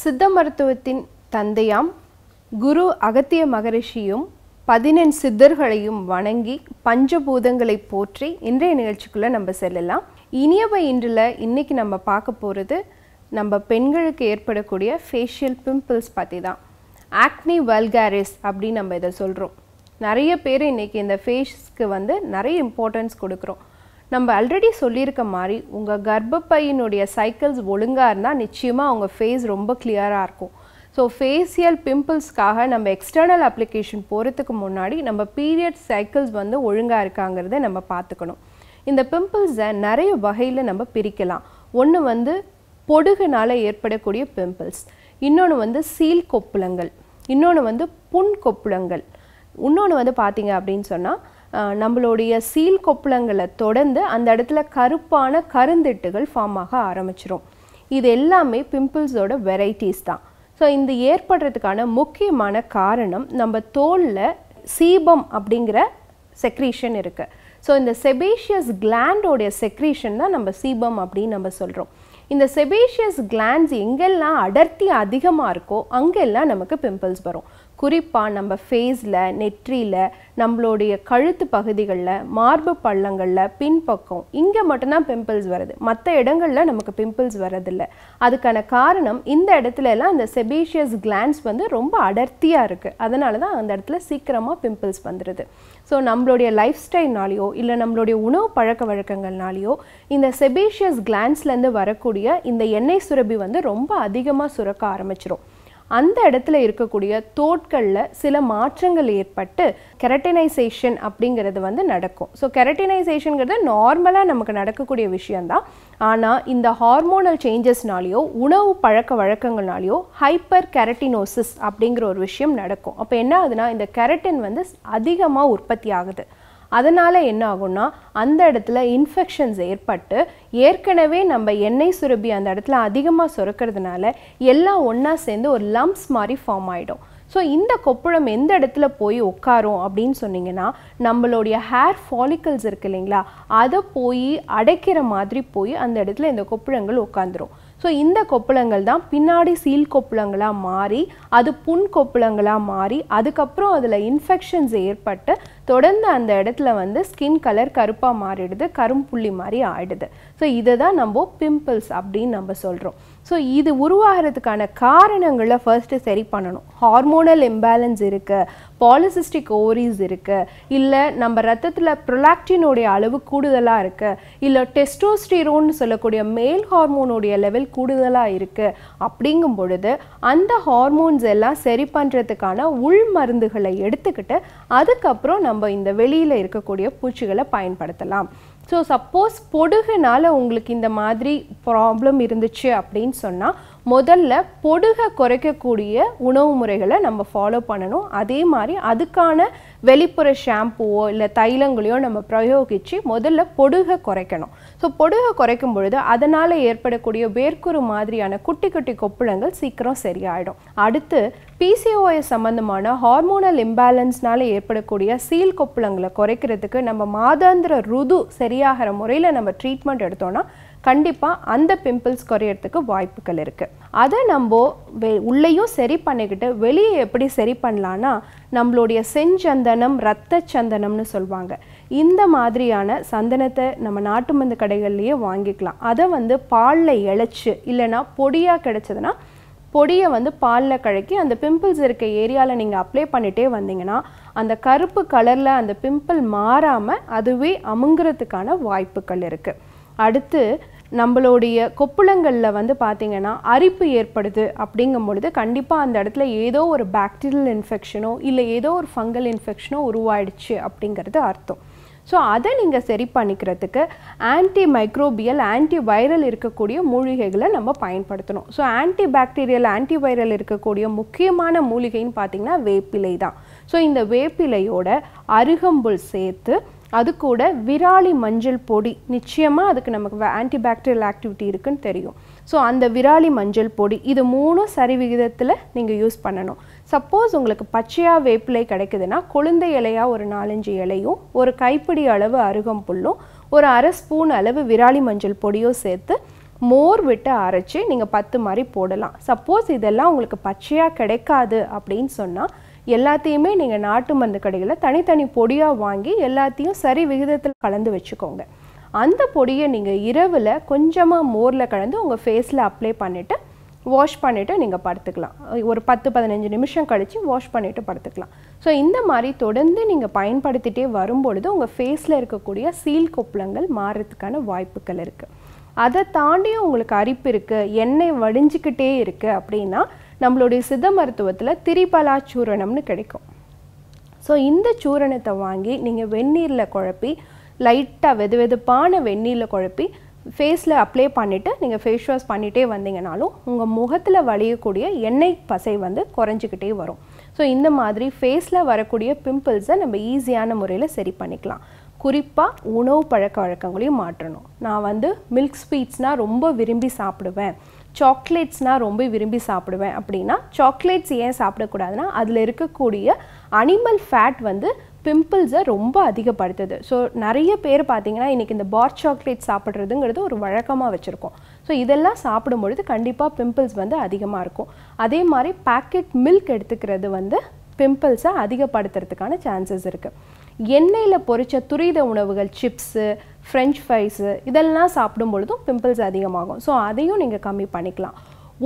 சித்த மருத்துவத்தின் தந்தையாம் குரு அகத்திய மகரிஷியும் பதினெண் சித்தர்களையும் வணங்கி பஞ்சபூதங்களை போற்றி இன்றைய நிகழ்ச்சிக்குள்ளே நம்ம செல்லலாம். இனியவை இன்றில் இன்றைக்கி நம்ம பார்க்க போகிறது நம்ம பெண்களுக்கு ஏற்படக்கூடிய ஃபேஷியல் பிம்பிள்ஸ் பற்றி தான் ஆக்னி வல்காரிஸ் அப்படின்னு நம்ம இதை சொல்கிறோம் நிறைய பேர் இன்னைக்கு இந்த ஃபேஸ்க்கு வந்து நிறைய இம்பார்ட்டன்ஸ் கொடுக்குறோம். நம்ம ஆல்ரெடி சொல்லியிருக்க மாதிரி உங்கள் கர்ப்பப்பையினுடைய சைக்கிள்ஸ் ஒழுங்காக இருந்தால் நிச்சயமாக உங்கள் ஃபேஸ் ரொம்ப கிளியராக இருக்கும். ஸோ ஃபேஷியல் பிம்பிள்ஸ்க்காக நம்ம எக்ஸ்டர்னல் அப்ளிகேஷன் போகிறதுக்கு முன்னாடி நம்ம பீரியட் சைக்கிள்ஸ் வந்து ஒழுங்காக இருக்காங்கிறத நம்ம பார்த்துக்கணும். இந்த பிம்பிள்ஸை நிறைய வகையில் நம்ம பிரிக்கலாம். ஒன்று வந்து பொடுகுனால் ஏற்படக்கூடிய பிம்பிள்ஸ் இன்னொன்று வந்து சீல் கொப்புளங்கள். இன்னொன்று வந்து புண் கொப்புளங்கள். இன்னொன்று வந்து பார்த்தீங்க அப்படின்னு சொன்னால் நம்மளுடைய சீல் கொப்பளங்களை தொடர்ந்து அந்த இடத்துல கருப்பான கருந்திட்டுகள் ஃபார்ம் ஆக ஆரம்பிச்சிரும். இது எல்லாமே பிம்பிள்ஸோட வெரைட்டிஸ் தான். ஸோ இந்த ஏற்படுறதுக்கான முக்கியமான காரணம் நம்ம தோலில் சீபம் அப்படிங்கிற செக்ரீஷன் இருக்குது ஸோ இந்த செபேஷியஸ் கிளாண்டோடைய செக்ரீஷன் தான் நம்ம சீபம் அப்படின்னு நம்ம சொல்கிறோம் இந்த செபேஷியஸ் கிளாண்ட்ஸ் எங்கெல்லாம் அடர்த்தி அதிகமாக இருக்கோ அங்கெல்லாம் நமக்கு பிம்பிள்ஸ் வரும். குறிப்பாக நம்ம ஃபேஸில் நெற்றியில் நம்மளுடைய கழுத்து பகுதிகளில் மார்பு பள்ளங்களில் பின்பக்கம் இங்கே மட்டும்தான் பிம்பிள்ஸ் வருது. மற்ற இடங்களில் நமக்கு பிம்பிள்ஸ் வரதில்லை அதுக்கான காரணம் இந்த இடத்துல எல்லாம் அந்த செபேஷியஸ் கிளான்ஸ் வந்து ரொம்ப அடர்த்தியாக இருக்குது அதனால தான் அந்த இடத்துல சீக்கிரமாக பிம்பிள்ஸ் வந்துடுது ஸோ நம்மளுடைய லைஃப் ஸ்டைல்னாலேயோ இல்லை நம்மளுடைய உணவு பழக்க வழக்கங்கள்னாலேயோ இந்த செபேஷியஸ் கிளான்ஸ்லேருந்து வரக்கூடிய இந்த எண்ணெய் சுரபி வந்து ரொம்ப அதிகமாக சுரக்க ஆரம்பிச்சிடும் அந்த இடத்துல இருக்கக்கூடிய தோட்களில் சில மாற்றங்கள் ஏற்பட்டு கெரட்டினைசேஷன் அப்படிங்கிறது வந்து நடக்கும். ஸோ கெரட்டினைசேஷனுங்கிறது நார்மலாக நமக்கு நடக்கக்கூடிய விஷயந்தான் ஆனால் இந்த ஹார்மோனல் சேஞ்சஸ்னாலேயோ உணவு பழக்க வழக்கங்கள்னாலேயோ ஹைப்பர் கெரட்டினோசிஸ் அப்படிங்கிற ஒரு விஷயம் நடக்கும். அப்போ என்ன ஆகுதுன்னா இந்த கெரட்டின் வந்து அதிகமாக உற்பத்தி ஆகுது. அதனால் என்ன ஆகும்னா அந்த இடத்துல இன்ஃபெக்ஷன்ஸ் ஏற்பட்டு ஏற்கனவே நம்ம எண்ணெய் சுரப்பி அந்த இடத்துல அதிகமாக சுரக்கிறதுனால எல்லாம் ஒன்றா சேர்ந்து ஒரு லம்ப்ஸ் மாதிரி ஃபார்ம் ஆகிடும் ஸோ இந்த கொப்புளம் எந்த இடத்துல போய் உட்காரும் அப்படின்னு சொன்னீங்கன்னா நம்மளுடைய ஹேர் ஃபாலிக்கல்ஸ் இருக்கு இல்லைங்களா அதை போய் அடைக்கிற மாதிரி போய் அந்த இடத்துல இந்த கொப்புளங்கள் உட்காந்துரும் ஸோ இந்த கொப்புளங்கள் தான் பின்னாடி சீல் கொப்புளங்களாக மாறி அது புண் கொப்புளங்களாக மாறி அதுக்கப்புறம் அதில் இன்ஃபெக்ஷன்ஸ் ஏற்பட்டு தொடர்ந்து அந்த இடத்துல வந்து ஸ்கின் கலர் கருப்பாக மாறிடுது கரும்புள்ளி மாதிரி ஆயிடுது. ஸோ இதை தான் நம்ம பிம்பிள்ஸ் அப்படின்னு நம்ம சொல்கிறோம் ஸோ இது உருவாகிறதுக்கான காரணங்களை ஃபர்ஸ்ட்டு சரி பண்ணணும். ஹார்மோனல் இம்பேலன்ஸ் இருக்குது பாலிசிஸ்டிக் ஓரிஸ் இருக்குது இல்லை நம்ம ரத்தத்தில் ப்ரொலாக்டினுடைய அளவு கூடுதலாக இருக்குது இல்லை டெஸ்டோஸ்டிரோன்னு சொல்லக்கூடிய மேல் ஹார்மோனுடைய லெவல் கூடுதலாக இருக்குது அப்படிங்கும் பொழுது அந்த ஹார்மோன்ஸ் எல்லாம் சரி பண்ணுறதுக்கான உள் மருந்துகளை எடுத்துக்கிட்டு அதுக்கப்புறம் நம்ம இந்த வெளியில் இருக்கக்கூடிய பூச்சிகளை பயன்படுத்தலாம். ஸோ சப்போஸ் பொடுகுனால உங்களுக்கு இந்த மாதிரி ப்ராப்ளம் இருந்துச்சு அப்படின்னு சொன்னால் முதல்ல பொடுகை குறைக்கக்கூடிய உணவு முறைகளை நம்ம ஃபாலோ பண்ணணும். அதே மாதிரி அதுக்கான வெளிப்புற ஷாம்புவோ இல்லை தைலங்களையோ நம்ம பிரயோகித்து முதல்ல பொடுகை குறைக்கணும். ஸோ பொடுகை குறைக்கும் பொழுது அதனால் ஏற்படக்கூடிய வேர்க்குறு மாதிரியான குட்டி குட்டி கொப்புளங்கள் சீக்கிரம் சரியாயிடும். அடுத்து பிசிஓஎஸ் சம்பந்தமான ஹார்மோனல் இம்பேலன்ஸ்னால ஏற்படக்கூடிய சீல் கொப்புளங்களை குறைக்கிறதுக்கு நம்ம மாதாந்திர ருது சரியாகிற முறையில் நம்ம ட்ரீட்மெண்ட் எடுத்தோம்னா கண்டிப்பாக அந்த பிம்பிள்ஸ் குறையறதுக்கு வாய்ப்புகள் இருக்குது அதை நம்ம வெ உள்ளேயும் சரி பண்ணிக்கிட்டு வெளியே எப்படி சரி பண்ணலான்னா நம்மளுடைய செஞ்சந்தனம் ரத்த சந்தனம்னு சொல்லுவாங்க இந்த மாதிரியான சந்தனத்தை நம்ம நாட்டு மருந்து கடைகள்லேயே வாங்கிக்கலாம். அதை வந்து பாலில் இழைச்சி இல்லைன்னா பொடியாக கிடைச்சதுன்னா பொடியை வந்து பாலில் கழக்கி அந்த பிம்பிள்ஸ் இருக்க ஏரியாவில் நீங்கள் அப்ளை பண்ணிகிட்டே வந்தீங்கன்னா அந்த கருப்பு கலரில் அந்த பிம்பிள் மாறாமல் அதுவே அமுங்கிறதுக்கான வாய்ப்புகள் இருக்குது அடுத்து நம்மளுடைய கொப்புளங்களில் வந்து பார்த்திங்கன்னா அரிப்பு ஏற்படுது அப்படிங்கும் பொழுது கண்டிப்பாக அந்த இடத்துல ஏதோ ஒரு பாக்டீரியல் இன்ஃபெக்ஷனோ இல்லை ஏதோ ஒரு ஃபங்கல் இன்ஃபெக்ஷனோ உருவாயிடுச்சு அப்படிங்கிறது அர்த்தம். ஸோ அதை நீங்கள் சரி பண்ணிக்கிறதுக்கு ஆன்டி மைக்ரோபியல் ஆன்டி வைரல் இருக்கக்கூடிய மூலிகைகளை நம்ம பயன்படுத்தணும். So anti bacterial anti viral இருக்கக்கூடிய முக்கியமான மூலிகைன்னு பார்த்திங்கன்னா வேப்பிலை தான். ஸோ இந்த வேப்பிலையோட அருகம்புல் சேர்த்து அது கூட விராலி மஞ்சள் பொடி. நிச்சயமாக அதுக்கு நமக்கு ஆன்டிபாக்டீரியல் ஆக்டிவிட்டி இருக்குன்னு தெரியும். ஸோ அந்த விராலி மஞ்சள் பொடி இது மூணும் சரி விகிதத்தில் நீங்கள் யூஸ் பண்ணணும். சப்போஸ் உங்களுக்கு பச்சையாக வேப்பிலை கிடைக்குதுன்னா கொழுந்த இலையாக ஒரு நாலஞ்சு இலையும் ஒரு கைப்பிடி அளவு அருகம்புல்லும் ஒரு அரை ஸ்பூன் அளவு விராலி மஞ்சள் பொடியும் சேர்த்து மோர் விட்டு அரைச்சி நீங்கள் பத்து மாதிரி போடலாம். சப்போஸ் இதெல்லாம் உங்களுக்கு பச்சையாக கிடைக்காது அப்படின்னு சொன்னால் எல்லாத்தையுமே நீங்கள் நாட்டு மருந்து கடைகளில் தனித்தனி பொடியாக வாங்கி எல்லாத்தையும் சரி விகிதத்தில் கலந்து வச்சுக்கோங்க. அந்த பொடியை நீங்கள் இரவில் கொஞ்சமாக மோரில் கலந்து உங்கள் ஃபேஸில் அப்ளை பண்ணிவிட்டு வாஷ் பண்ணிவிட்டு நீங்கள் படுத்துக்கலாம். ஒரு பத்து பதினஞ்சு நிமிஷம் கழித்து வாஷ் பண்ணிவிட்டு படுத்துக்கலாம். ஸோ இந்த மாதிரி தொடர்ந்து நீங்கள் பயன்படுத்திகிட்டே வரும்பொழுது உங்கள் ஃபேஸில் இருக்கக்கூடிய சீல் கொப்பளங்கள் மாறுறதுக்கான வாய்ப்புகள் இருக்குது அதை தாண்டியும் உங்களுக்கு அரிப்பு இருக்குது எண்ணெய் வடிஞ்சிக்கிட்டே இருக்குது அப்படின்னா நம்மளுடைய சித்த மருத்துவத்தில் திரிபலா சூரணம்னு கிடைக்கும். ஸோ இந்த சூரணத்தை வாங்கி நீங்கள் வெந்நீரில் குழப்பி லைட்டாக வெது வெதுப்பான வெந்நீரில் குழப்பி ஃபேஸில் அப்ளை பண்ணிவிட்டு நீங்கள் ஃபேஸ் வாஷ் பண்ணிகிட்டே வந்தீங்கனாலும் உங்கள் முகத்தில் வலியக்கூடிய எண்ணெய் பசை வந்து குறைஞ்சிக்கிட்டே வரும். ஸோ இந்த மாதிரி ஃபேஸில் வரக்கூடிய பிம்பிள்ஸை நம்ம ஈஸியான முறையில் சரி பண்ணிக்கலாம். குறிப்பாக உணவு பழக்க வழக்கங்களையும் மாற்றணும். நான் வந்து மில்க் ஸ்வீட்ஸ்னால் ரொம்ப விரும்பி சாப்பிடுவேன். சாக்லேட்ஸ்னால் ரொம்ப விரும்பி சாப்பிடுவேன். அப்படின்னா சாக்லேட்ஸ் ஏன் சாப்பிடக்கூடாதுன்னா அதில் இருக்கக்கூடிய அனிமல் ஃபேட் வந்து பிம்பிள்ஸை ரொம்ப அதிகப்படுத்துது. ஸோ நிறைய பேர் பார்த்தீங்கன்னா இன்றைக்கி இந்த பார் சாக்லேட் சாப்பிட்றதுங்கிறது ஒரு வழக்கமாக வச்சுருக்கோம். ஸோ இதெல்லாம் சாப்பிடும் பொழுது கண்டிப்பாக பிம்பிள்ஸ் வந்து அதிகமாக இருக்கும். அதே மாதிரி பேக்கெட் மில்க் எடுத்துக்கிறது வந்து பிம்பிள்ஸை அதிகப்படுத்துறதுக்கான சான்சஸ் இருக்குது எண்ணெயில் பொரிச்ச துரித உணவுகள் சிப்ஸு ஃப்ரெஞ்ச் ஃப்ரைஸு இதெல்லாம் சாப்பிடும் பொழுதும் பிம்பிள்ஸ் அதிகமாகும். ஸோ அதையும் நீங்கள் கம்மி பண்ணிக்கலாம்.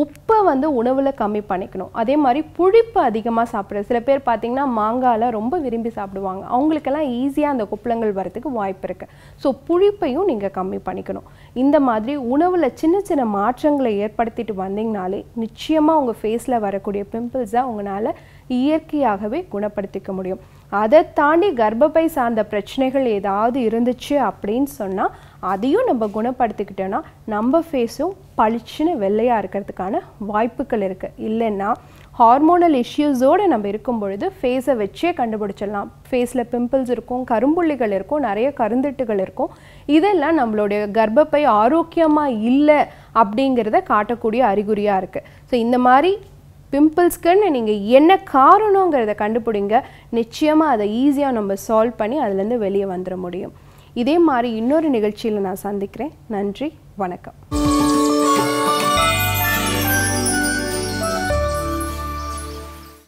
உப்பை வந்து உணவில் கம்மி பண்ணிக்கணும். அதே மாதிரி புளிப்பு அதிகமாக சாப்பிட்ற சில பேர் பார்த்திங்கன்னா மாங்காயில் ரொம்ப விரும்பி சாப்பிடுவாங்க. அவங்களுக்கெல்லாம் ஈஸியாக அந்த குப்பளங்கள் வரதுக்கு வாய்ப்பு இருக்குது ஸோ புளிப்பையும் நீங்கள் கம்மி பண்ணிக்கணும். இந்த மாதிரி உணவில் சின்ன சின்ன மாற்றங்களை ஏற்படுத்திட்டு வந்தீங்கனாலே நிச்சயமாக உங்கள் ஃபேஸில் வரக்கூடிய பிம்பிள்ஸை உங்களால் இயற்கையாகவே குணப்படுத்திக்க முடியும். அதை தாண்டி கர்ப்பப்பை சார்ந்த பிரச்சனைகள் ஏதாவது இருந்துச்சு அப்படின்னு சொன்னால் அதையும் நம்ம குணப்படுத்திக்கிட்டோன்னா நம்ம ஃபேஸும் பளிச்சுன்னு வெள்ளையாக இருக்கிறதுக்கான வாய்ப்புகள் இருக்குது இல்லைன்னா ஹார்மோனல் இஷ்யூஸோடு நம்ம இருக்கும் பொழுது ஃபேஸை வச்சே கண்டுபிடிச்சிடலாம். ஃபேஸில் பிம்பிள்ஸ் இருக்கும் கரும்புள்ளிகள் இருக்கும் நிறைய கருந்துட்டுகள் இருக்கும். இதெல்லாம் நம்மளுடைய கர்ப்பப்பை ஆரோக்கியமாக இல்லை அப்படிங்கிறத காட்டக்கூடிய அறிகுறியாக இருக்குது ஸோ இந்த மாதிரி பிம்பிள்ஸ்க்குன்னு நீங்கள் என்ன காரணங்கிறத கண்டுபிடிங்க. நிச்சயமாக அதை ஈஸியாக நம்ம சால்வ் பண்ணி அதுலேருந்து வெளியே வந்துட முடியும். இதே மாதிரி இன்னொரு நிகழ்ச்சியில் நான் சந்திக்கிறேன். நன்றி வணக்கம்.